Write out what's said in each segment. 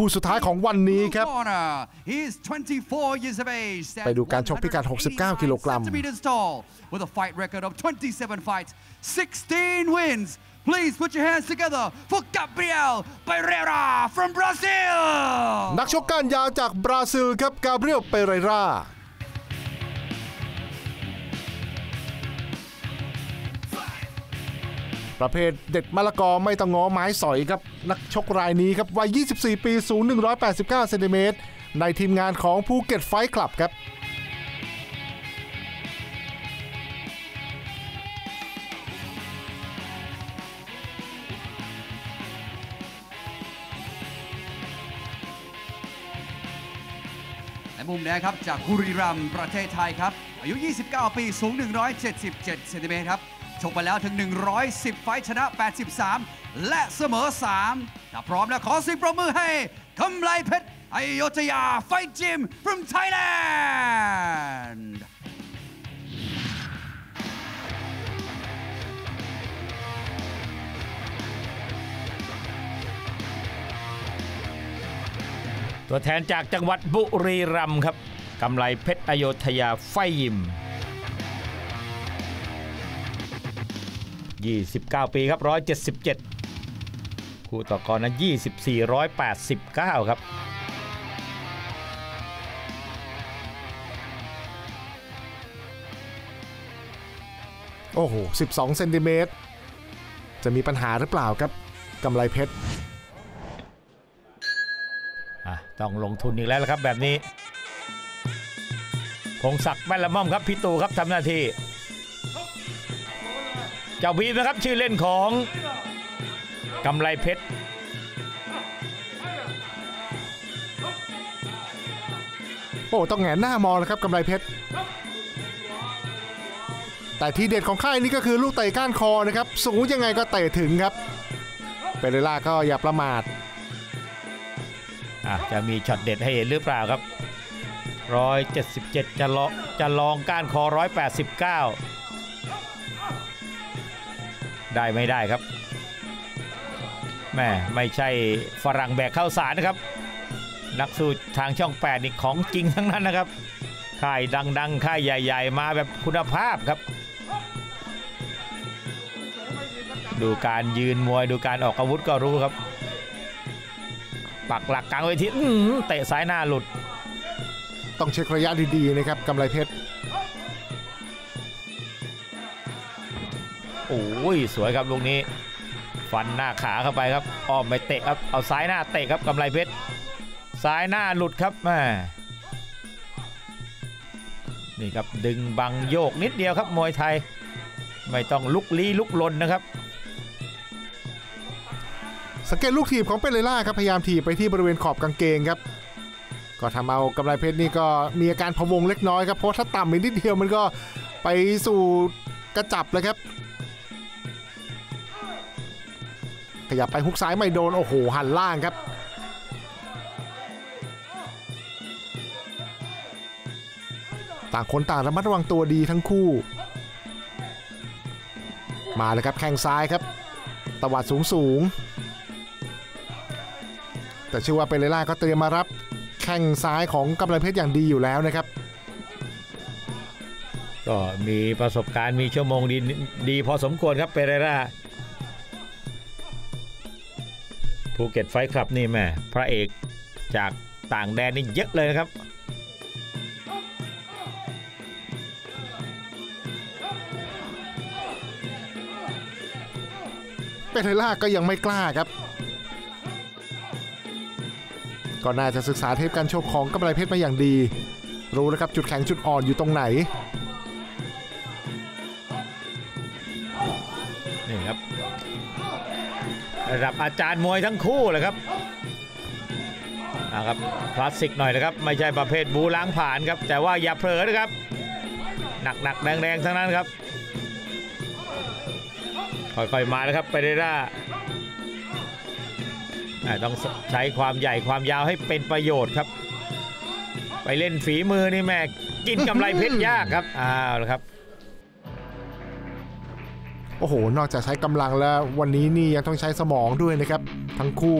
คู่สุดท้ายของวันนี้ครับ Blue corner. He's 24 years of age. stands ไปดูการชกพิกัด 69 กิโลกรัม centimeters tall with a fight record of 27 fights, 16 wins. Please put your hands together for Gabriel Pereira from Brazil. นักชกก้านยาวจากบราซิลครับ กาเบรียล เปเรรา ประเภทเด็ดมะละกอไม่ต้องง้อไม้สอยครับ นักชกรายนี้ครับวัย 24 ปีสูง 189เซนติเมตรในทีมงานของภูเก็ตไฟคลับครับ และมุมแดงครับจากบุรีรัมย์ประเทศไทยครับ อายุ 29 ปีสูง 177 เซนติเมตรครับ ชกไปแล้วถึง 110 ไฟชนะ 83 และเสมอ3ถ้าพร้อมแล้วขอสิงประมือให้กำไลเพชรอยุธยาไฟจิม from Thailand ตัวแทนจากจังหวัดบุรีรัมย์ครับกำไรเพชรอโยธยาไฟยิม 29 ปีครับ 177 คู่ต่อกรนั้น24 189 ครับโอ้โห 12 เซนติเมตร จะมีปัญหาหรือเปล่าครับกำไรเพชรอะต้องลงทุนอีกแล้วละครับแบบนี้ พงศักดิ์แม่นละม่อมครับ พี่ตูครับทำหน้าที่ เจ้าบีมนะครับชื่อเล่นของกำไรเพชรโอ้ต้องแหงนหน้ามองนะครับกำไรเพชรแต่ทีเด็ดของค่ายนี้ก็คือลูกเตะก้านคอนะครับ สูงยังไงก็เตะถึงครับเปเรล่าก็อย่าประมาทอะจะมีช็อตเด็ดให้เห็นหรือเปล่าครับ 177 จะลองจะลองก้านคอ 189 ได้ไม่ได้ครับแม่ไม่ใช่ฝรั่งแบกข้าวสารนะครับ นักสู้ทางช่อง8นี่ของจริงทั้งนั้นนะครับค่ายดังๆค่ายใหญ่ ๆ มาแบบคุณภาพครับ ดูการยืนมวยดูการออกอาวุธก็รู้ครับปักหลักกลางเวทีเตะซ้ายหน้าหลุด ต้องเช็คระยะดีๆนะครับกำไรเพชร โอ้ยสวยครับลูกนี้ ฟันหน้าขาเข้าไปครับอ้อมไปเตะครับเอาซ้ายหน้าเตะครับกำไรเพชรซ้ายหน้าหลุดครับแม่นี่ครับดึงบังโยกนิดเดียวครับมวยไทย ไม่ต้องลุกลี้ลุกลนนะครับสังเกตลูกทีบของเปเรล่าครับพยายามถีบไปที่บริเวณขอบกางเกงครับ ก็ทำเอากำไรเพชรนี่ก็มีอาการพะวงเล็กน้อยครับเพราะถ้าต่ำอีกนิดเดียวมันก็ไปสู่กระจับเลยครับ ขยับไปฮุกซ้ายไม่โดน โอ้โห หันล่างครับ ต่างคนต่างระมัดระวังตัวดีทั้งคู่ มาเลยครับแข้งซ้ายครับ ตวัดสูงสูง แต่เชื่อว่าเปเรล่าก็เตรียมมารับแข้งซ้ายของกำไรเพชรอย่างดีอยู่แล้วนะครับก็มีประสบการณ์มีชั่วโมงดีดีพอสมควรครับเปเรรา ภูเก็ตไฟคลับนี่แม่พระเอกจากต่างแดนนี่เยอะเลยนะครับเปเรล่าก็ยังไม่กล้าครับ ก็น่าจะศึกษาเทปการโชคของกำไรเพชรมาอย่างดี รู้แล้วครับจุดแข็งจุดอ่อนอยู่ตรงไหน ดับอาจารย์มวยทั้งคู่เลยครับอ่าครับคลาสสิกหน่อยนะครับ ไม่ใช่ประเภทบูล้างผ่านครับ แต่ว่าอย่าเผลอนะครับ หนักหนักๆแรงแรงๆทั้งนั้นครับ ค่อยๆมานะครับไปเรด้าอ่าต้องใช้ความใหญ่ความยาวให้เป็นประโยชน์ครับ ไปเล่นฝีมือนี่แม่กินกำไรเพชรยากครับอ้าวแล้วครับ โอ้โห นอกจากใช้กำลังแล้ววันนี้นี่ยังต้องใช้สมองด้วยนะครับ ทั้งคู่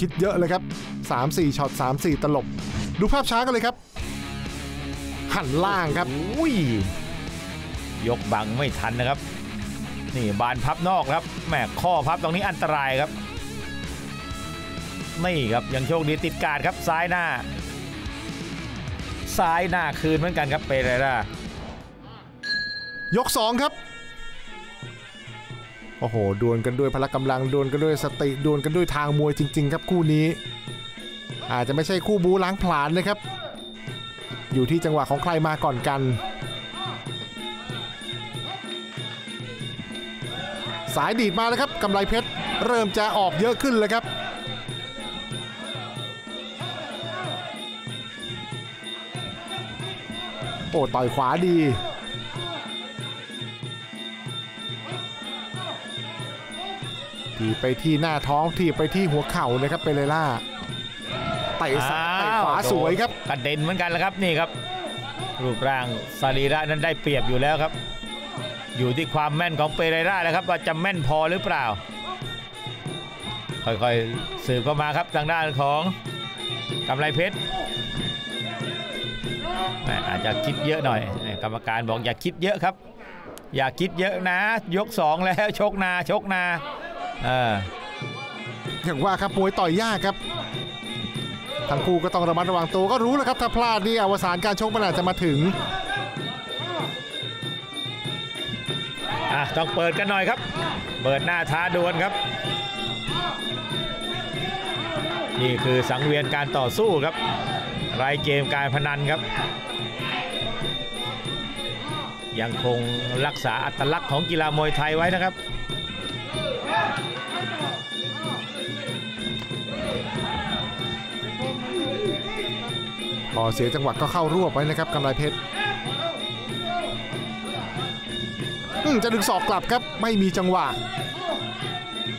คิดเยอะเลยครับ 3-4ช็อต3-4 ตลบ ดูภาพช้ากันเลยครับ หันล่างครับอุ้ยยกบังไม่ทันนะครับ นี่บานพับนอกครับแหมข้อพับตรงนี้อันตรายครับนี่ครับยังโชคดีติดการดครับซ้ายหน้า ซ้ายหน้าคืนเหมือนกันครับเปเรรายก 2 ครับ โอ้โหดวลกันด้วยพละกำลังดวลกันด้วยสติดวลกันด้วยทางมวยจริง ๆ ครับคู่นี้ อาจจะไม่ใช่คู่บูล้างผลาญนะครับ อยู่ที่จังหวะของใครมาก่อนกัน สายดีดมาแล้วครับกำไรเพชรเริ่มจะออกเยอะขึ้นเลยครับโอ้ต่อยขวาดี ทีบไปที่หน้าท้องทีบไปที่หัวเข่านะครับเปเรล่าเตะซ้ายเตะขวาสวยครับกระเด็นเหมือนกันแล้วครับนี่ครับ รูปร่างสรีระนั้นได้เปรียบอยู่แล้วครับ อยู่ที่ความแม่นของเปเรราแล้วครับว่าจะแม่นพอหรือเปล่า ค่อยๆสืบเข้ามาครับทางด้านของกำไรเพชรแหม่อาจจะคิดเยอะหน่อย กรรมการบอกอย่าคิดเยอะครับ อย่าคิดเยอะนะ ยกสองแล้วชกนาชกนาเอออย่างว่าครับมวยต่อยยากครับทั้งคู่ก็ต้องระมัดระวังตัวก็รู้แล้วครับถ้าพลาดนี่อวสานการชกมันอาจจะมาถึงอะต้องเปิดกันหน่อยครับ เปิดหน้าท้าดวลครับ นี่คือสังเวียนการต่อสู้ครับรายเกมการพนันครับ ยังคงรักษาอัตลักษณ์ของกีฬามวยไทยไว้นะครับ พอเสียจังหวะก็เข้ารวบไว้นะครับกำไรเพชรอืมจะดึงศอกกลับครับไม่มีจังหวะ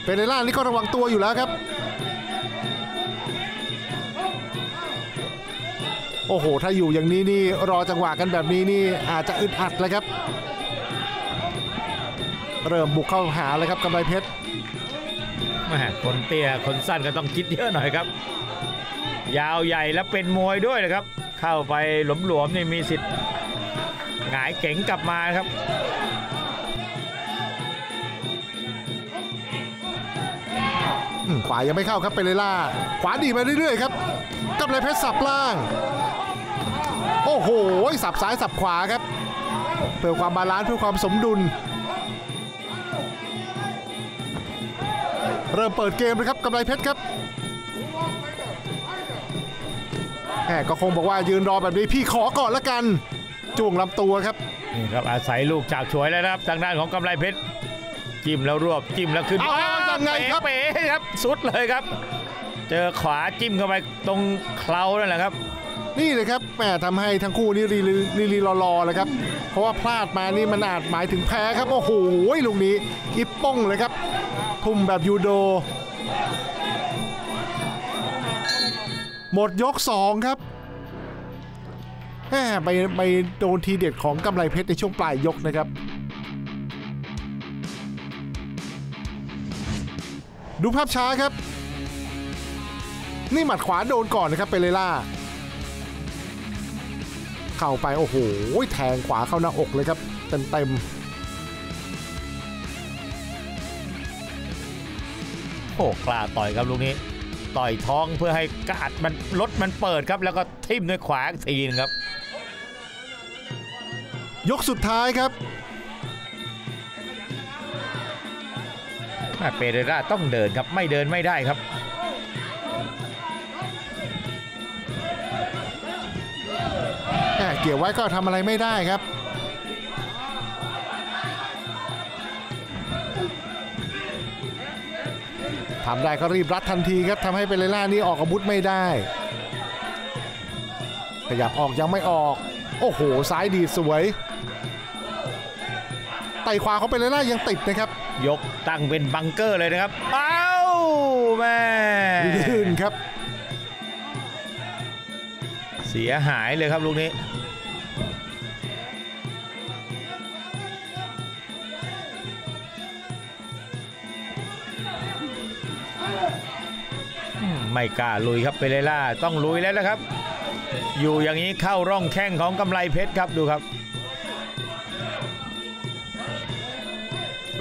เปเรล่านี่ก็ระวังตัวอยู่แล้วครับ โอ้โห ถ้าอยู่อย่างนี้นี่รอจังหวะกันแบบนี้นี่อาจจะอึดอัดเลยครับ เริ่มบุกเข้าหาเลยครับกำไรเพชร ม่คนเตี้ยคนสั้นก็ต้องคิดเยอะหน่อยครับ ยาวใหญ่และเป็นมวยด้วยนะครับ เข้าไปหลวมๆนี่มีสิทธิ์หงายเก๋งกลับมาครับขวายังไม่เข้าครับเปไรร่า ขวาดีมาเรื่อยๆครับกำไลเพชรสับล่าง โอ้โหสับซ้ายสับขวาครับ เพื่อความบาลานซ์เพื่อความสมดุล เริ่มเปิดเกมเลยครับกำไรเพชรครับแหมก็คงบอกว่ายืนรอแบบนี้พี่ขอก่อนละกันจ้วงลำตัวครับนี่ครับอาศัยลูกจากฉวยแล้วนะครับทางด้านของกำไรเพชรจิ้มแล้วรวบจิ้มแล้วขึ้นเอายังไงครับเป๋ๆครับสุดเลยครับ เจอขวาจิ้มเข้าไปตรงเครานั่นแหละครับ นี่เลยครับแหมทำให้ทั้งคู่นี่รีรีรีรอรอเลยครับเพราะว่าพลาดมานี่มันอาจหมายถึงแพ้ครับโอ้โหลูกนี้อิปป้งเลยครับ ทุ่มแบบยูโด หมดยก 2 ครับแหมไปไปโดนทีเด็ดของกำไรเพชรในช่วงปลายยกนะครับ ดูภาพช้าครับ นี่หมัดขวาโดนก่อนนะครับเปเรล่า เข้าไป โอ้โห แทงขวาเข้าหน้าอกเลยครับ เต็มเต็ม โอ้กล้าต่อยครับลูกนี้ ต่อยท้องเพื่อให้กาดมันรถมันเปิดครับ แล้วก็ทิ่มด้วยขวาอีกทีนึงครับ ยกสุดท้ายครับแม่เปเรราต้องเดินครับไม่เดินไม่ได้ครับแหม่เกี่ยวไว้ก็ทำอะไรไม่ได้ครับ ทำได้ก็รีบรัดทันทีครับทำให้เปเรล่านี่ออกอาวุธไม่ได้ ขยับออกยังไม่ออก โอ้โหซ้ายดีดสวยไต่ขวาเขาเปเรล่ายังติดนะครับ ยกตั้งเป็นบังเกอร์เลยนะครับเอ้าแม่ลื่นครับ เสียหายเลยครับลูกนี้ ไม่กล้าลุยครับเปเรล่าต้องลุยแล้วนะครับ อยู่อย่างนี้เข้าร่องแข้งของกำไรเพชรครับดูครับ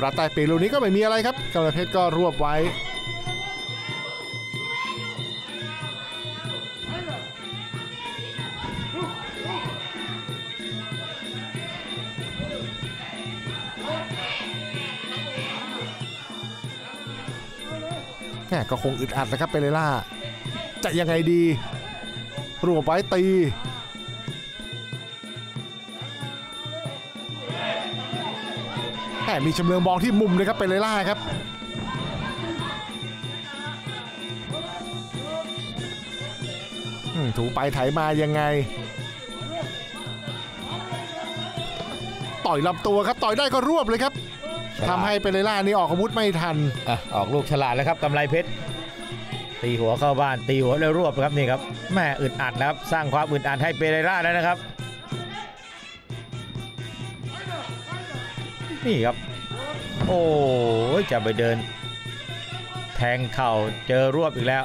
รัดใต้ปีกลูกนี้ก็ไม่มีอะไรครับกำลังเพชรก็รวบไว้ ม่ก็คงอึดอัดนะครับเปเรล่า จะยังไงดีรวบไว้ตีแหมมีชำเลืองมองที่มุมเลยครับเปเรล่าครับถูไปไถมายังไง ต่อยลำตัวครับ ต่อยได้ก็รวบเลยครับ ทำให้เปเรล่านี่ออกอาวุธไม่ทันอะออกลูกฉลาดแล้วครับกำไรเพชรตีหัวเข้าบ้านตีหัวแล้วรวบครับนี่ครับแม่อึดอัดนะครับ สร้างความอึดอัดให้เปเรล่าแล้วนะครับ นี่ครับ โอ้ยจะไปเดิน แทงเข่าเจอรวบอีกแล้ว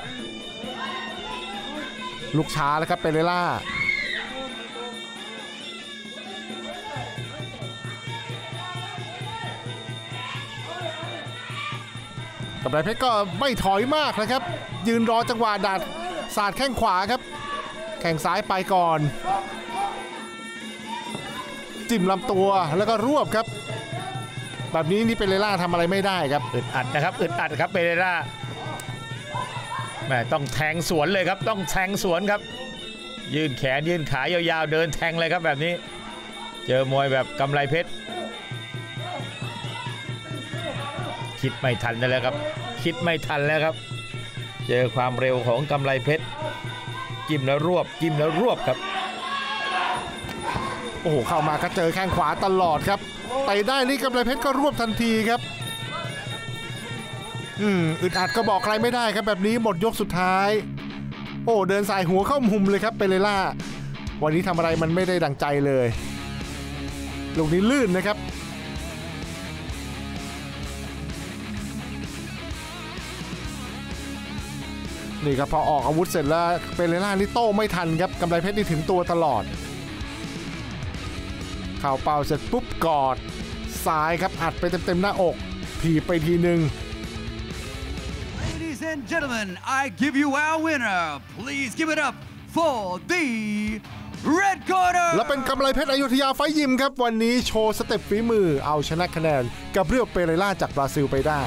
ลูกช้าแล้วครับเปเรล่า กับไรเพชรก็ไม่ถอยมากนะครับ ยืนรอจังหวะดัดสาดแข้งขวาครับ แข้งซ้ายไปก่อน จิ้มลำตัวแล้วก็รวบครับ แบบนี้นี่เปเรล่าทำอะไรไม่ได้ครับอึดอัดนะครับอึดอัดครับเปเรราแม่ต้องแทงสวนเลยครับ ต้องแทงสวนครับ ยืนแขนยืนขายาวๆเดินแทงเลยครับแบบนี้ เจอมวยแบบกำไรเพชร คิดไม่ทันแล้วครับ คิดไม่ทันแล้วครับ เจอความเร็วของกำไรเพชรจิ้มแล้วรวบจิ้มแล้วรวบครับ โอ้โหเข้ามาก็เจอแข้งขวาตลอดครับไปได้นี่กำไรเพชรก็รวบทันทีครับอืมอึดอัดก็บอกใครไม่ได้ครับแบบนี้หมดยกสุดท้าย โอ้เดินสายหัวเข้ามุมเลยครับเปเรล่า วันนี้ทำอะไรมันไม่ได้ดังใจเลยลูกนี้ลื่นนะครับ นี่ครับพอออกอาวุธเสร็จแล้วเปไรร่านี่โต้ไม่ทันครับกำไลเพชรนี่ถึงตัวตลอดเข่าเปล่าเสร็จปุ๊บกอดซ้ายครับอัดไปเต็มๆหน้าอกถีบไปทีหนึ่ง Ladies and gentlemen, I give you our winner. Please give it up for the red corner. และเป็นกำไลเพชรอโยธยาไฟต์ยิมครับ วันนี้โชว์สเต็ปฝีมือเอาชนะคะแนนกาเบรียล เปไรร่าจากบราซิลไปได้